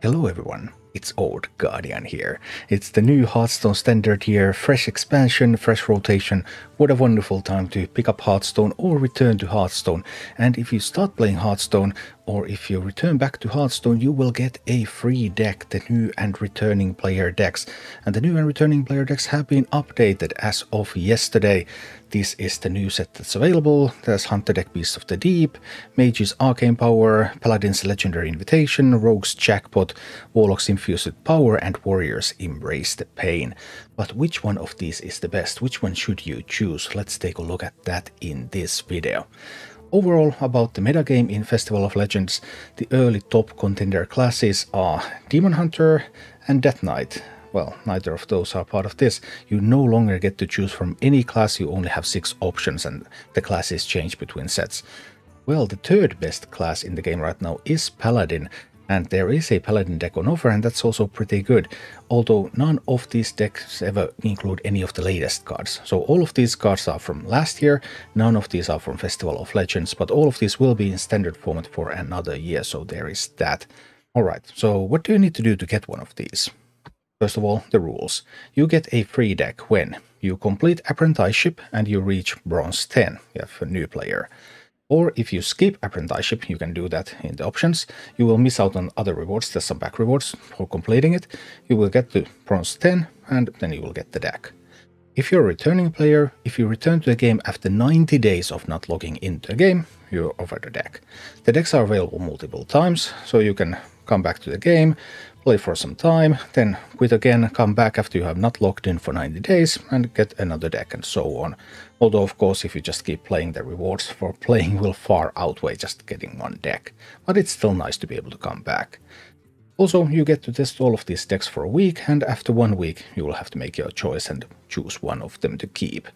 Hello everyone, it's Old Guardian here. It's the new Hearthstone standard here, fresh expansion, fresh rotation. What a wonderful time to pick up Hearthstone or return to Hearthstone. And if you start playing Hearthstone, or if you return back to Hearthstone, you will get a free deck, the new and returning player decks. And the new and returning player decks have been updated as of yesterday. This is the new set that's available. There's Hunter Deck Beast of the Deep, Mage's Arcane Power, Paladin's Legendary Invitation, Rogue's Jackpot, Warlock's Infused Power, and Warriors Embrace the Pain. But which one of these is the best? Which one should you choose? Let's take a look at that in this video. Overall, about the metagame in Festival of Legends, the early top contender classes are Demon Hunter and Death Knight. Well, neither of those are part of this. You no longer get to choose from any class, you only have six options and the classes change between sets. Well, the third best class in the game right now is Paladin, and there is a Paladin deck on offer, and that's also pretty good. Although none of these decks ever include any of the latest cards. So all of these cards are from last year, none of these are from Festival of Legends, but all of these will be in standard format for another year, so there is that. Alright, so what do you need to do to get one of these? First of all, the rules. You get a free deck when you complete apprenticeship and you reach bronze 10, you have a new player. Or if you skip apprenticeship, you can do that in the options. You will miss out on other rewards, there's some back rewards for completing it. You will get to bronze 10 and then you will get the deck. If you're a returning player, if you return to the game after 90 days of not logging into the game, you're offered a deck. The decks are available multiple times, so you can come back to the game, play for some time, then quit again, come back after you have not logged in for 90 days and get another deck and so on. Although of course if you just keep playing the rewards for playing will far outweigh just getting one deck, but it's still nice to be able to come back. Also, you get to test all of these decks for a week, and after one week you will have to make your choice and choose one of them to keep.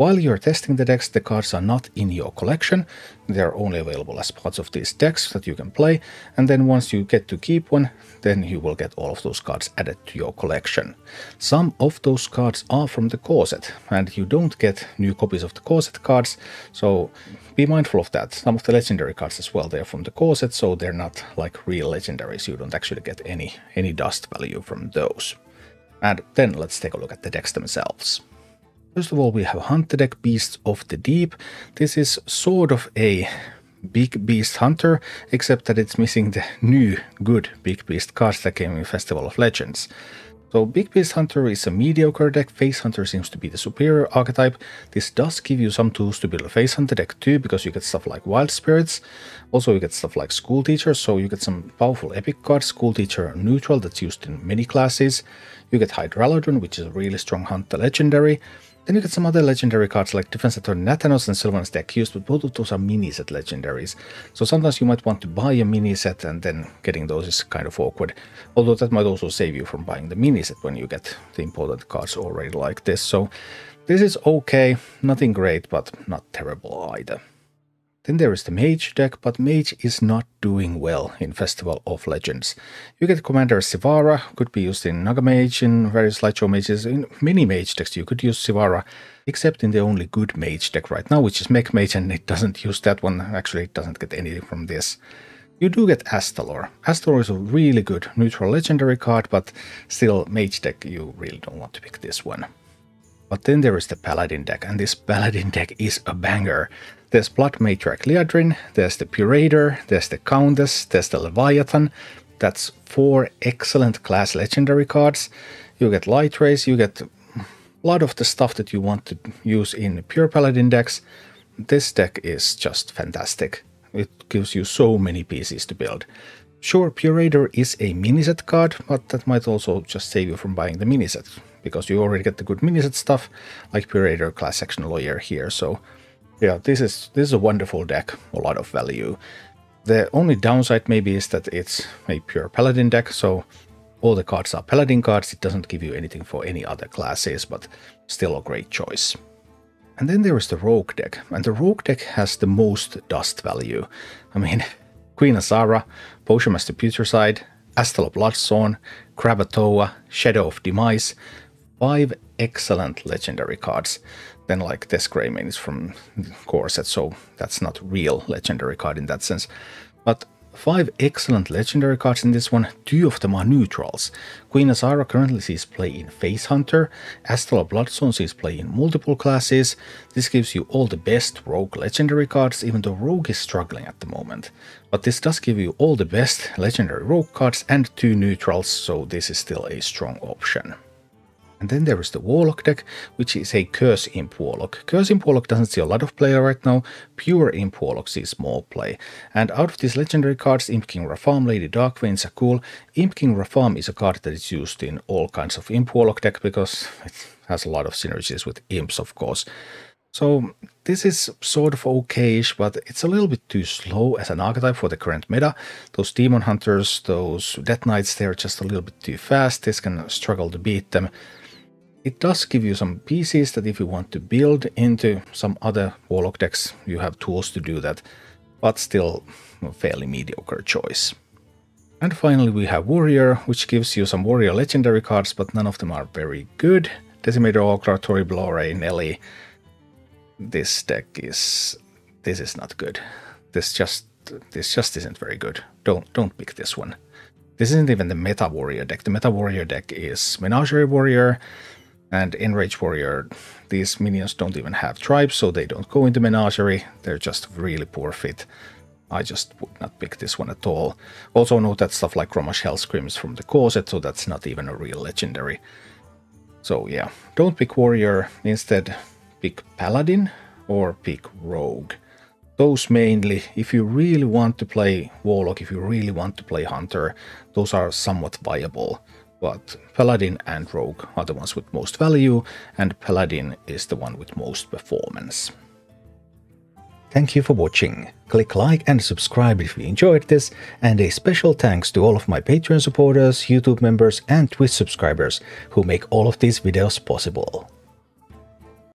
While you're testing the decks, the cards are not in your collection, they're only available as parts of these decks that you can play, and then once you get to keep one, then you will get all of those cards added to your collection. Some of those cards are from the core set, and you don't get new copies of the core set cards, so be mindful of that. Some of the legendary cards as well, they're from the core set, so they're not like real legendaries, you don't actually get any, any dust value from those. And then let's take a look at the decks themselves. First of all, we have Hunter Deck Beasts of the Deep. This is sort of a Big Beast Hunter, except that it's missing the new good Big Beast cards that came in Festival of Legends. So Big Beast Hunter is a mediocre deck, Face Hunter seems to be the superior archetype. This does give you some tools to build a Face Hunter deck too, because you get stuff like Wild Spirits. Also you get stuff like School Teacher, so you get some powerful epic cards, School Teacher neutral that's used in many classes. You get Hydralodon, which is a really strong Hunter legendary. Then you get some other legendary cards like Defense Attorney Nathanos and Sylvanas the Accused, but both of those are mini set legendaries. So sometimes you might want to buy a mini set and then getting those is kind of awkward. Although that might also save you from buying the mini set when you get the important cards already like this. So this is okay, nothing great, but not terrible either. Then there is the Mage deck, but Mage is not doing well in Festival of Legends. You get Commander Sivara, could be used in Naga Mage, in various Lightshow Mages, in many Mage decks you could use Sivara, except in the only good Mage deck right now, which is Mech Mage, and it doesn't use that one, actually it doesn't get anything from this. You do get Astalor. Astalor is a really good neutral legendary card, but still Mage deck you really don't want to pick this one. But then there is the Paladin deck, and this Paladin deck is a banger. There's Blood Matriarch Liadrin, there's the Purator, there's the Countess, there's the Leviathan. That's four excellent class legendary cards. You get Light Rays, you get a lot of the stuff that you want to use in pure Paladin decks. This deck is just fantastic. It gives you so many pieces to build. Sure, Purator is a mini set card, but that might also just save you from buying the mini set, because you already get the good mini set stuff, like Purator Class Action Lawyer here, so yeah, this is this is a wonderful deck, a lot of value. The only downside maybe is that it's a pure paladin deck, so all the cards are paladin cards, it doesn't give you anything for any other classes, but still a great choice. And then there is the rogue deck, and the rogue deck has the most dust value. I mean, Queen Azshara, Potion Master Putricide, Astalor Bloodsworn, Krakatoa, Shadow of Demise, five excellent legendary cards then like this Greymane is from core set, so that's not real legendary card in that sense. But five excellent legendary cards in this one, two of them are neutrals. Queen Azshara currently sees play in Face Hunter, Astalor Bloodsworn sees play in multiple classes. This gives you all the best rogue legendary cards, even though rogue is struggling at the moment. But this does give you all the best legendary rogue cards and two neutrals, so this is still a strong option. And then there is the Warlock deck, which is a Curse Imp Warlock. Curse Imp Warlock doesn't see a lot of play right now, Pure Imp Warlock sees more play. And out of these legendary cards, Imp King Rafaam, Lady Darkvein, Za'qul, Imp King Rafaam is a card that is used in all kinds of Imp Warlock deck because it has a lot of synergies with Imps, of course. So this is sort of okayish, but it's a little bit too slow as an archetype for the current meta. Those Demon Hunters, those Death Knights, they're just a little bit too fast. This can struggle to beat them. It does give you some pieces that if you want to build into some other Warlock decks, you have tools to do that, but still a fairly mediocre choice. And finally we have Warrior, which gives you some Warrior legendary cards, but none of them are very good. Decimator, Olgra, Torriblore, Nellie. This deck is... this is not good. This just... this just isn't very good. Don't, don't pick this one. This isn't even the Meta Warrior deck. The Meta Warrior deck is Menagerie Warrior, and Enrage Warrior, these minions don't even have tribes, so they don't go into Menagerie. They're just really poor fit. I just would not pick this one at all. Also note that stuff like Grommash Hellscream is from the core set, so that's not even a real legendary. So yeah, don't pick Warrior, instead pick Paladin or pick Rogue. Those mainly, if you really want to play Warlock, if you really want to play Hunter, those are somewhat viable but Paladin and Rogue are the ones with most value, and Paladin is the one with most performance. Thank you for watching. Click like and subscribe if you enjoyed this, and a special thanks to all of my Patreon supporters, YouTube members and Twitch subscribers who make all of these videos possible.